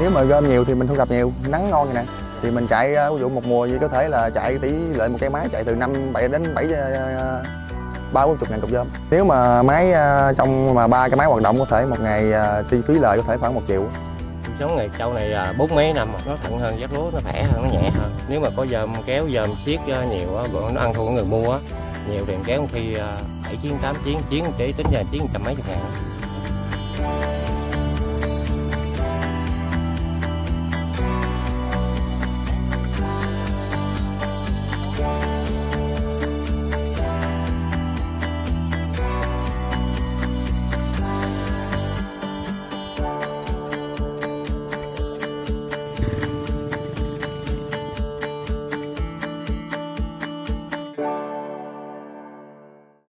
nếu mà gom nhiều thì mình thu nhập nhiều nắng ngon vậy nè thì mình chạy ví dụ một mùa gì có thể là chạy tỷ lệ một cái máy chạy từ năm bảy đến bảy ba bốn chục ngàn cục dơm nếu mà máy trong mà ba cái máy hoạt động có thể một ngày chi phí lợi có thể khoảng một triệu giống ngày trâu này là bốn mấy năm nó thận hơn giáp lúa nó khỏe hơn nó nhẹ hơn nếu mà có dơm kéo dơm xiết nhiều á nó ăn thua người mua á nhiều tiền kéo khi bảy chiến tám chiến chiến chỉ tính ra chiến trăm mấy chục ngàn